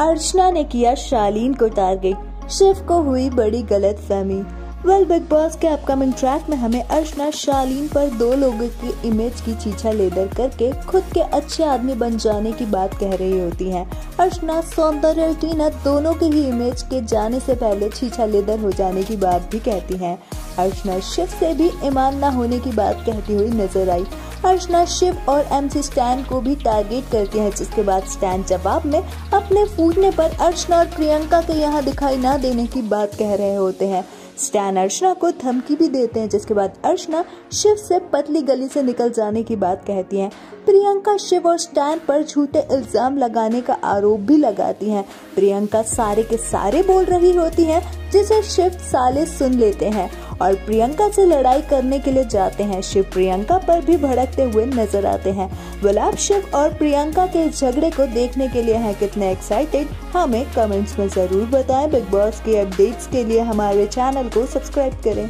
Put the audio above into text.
अर्चना ने किया शालीन को टारगेट शिव को हुई बड़ी गलत फहमी वेल बिग बॉस के अपकमिंग ट्रैक में हमें अर्चना शालीन पर दो लोगों की इमेज की चीछा लेदर करके खुद के अच्छे आदमी बन जाने की बात कह रही होती हैं। अर्चना, सौंदर्य और टीना दोनों के ही इमेज के जाने से पहले छीछा लेदर हो जाने की बात भी कहती हैं। अर्चना, शिव से भी ईमान न होने की बात कहती हुई नज़र आई अर्चना शिव और एमसी स्टैन को भी टारगेट करती है, जिसके बाद स्टैन जवाब में अपने फूटने पर अर्चना और प्रियंका के यहाँ दिखाई न देने की बात कह रहे होते हैं। स्टैन अर्चना को धमकी भी देते हैं, जिसके बाद अर्चना शिव से पतली गली से निकल जाने की बात कहती हैं। प्रियंका शिव और स्टैन पर झूठे इल्ज़ाम लगाने का आरोप भी लगाती हैं। प्रियंका सारे के सारे बोल रही होती हैं, जिसे शिव साले सुन लेते हैं। और प्रियंका से लड़ाई करने के लिए जाते हैं। शिव प्रियंका पर भी भड़कते हुए नज़र आते हैं। गुलाब, शिव और प्रियंका के झगड़े को देखने के लिए हैं। कितने एक्साइटेड हमें कमेंट्स में ज़रूर बताएँ। बिग बॉस के अपडेट्स के लिए हमारे चैनल को सब्सक्राइब करें।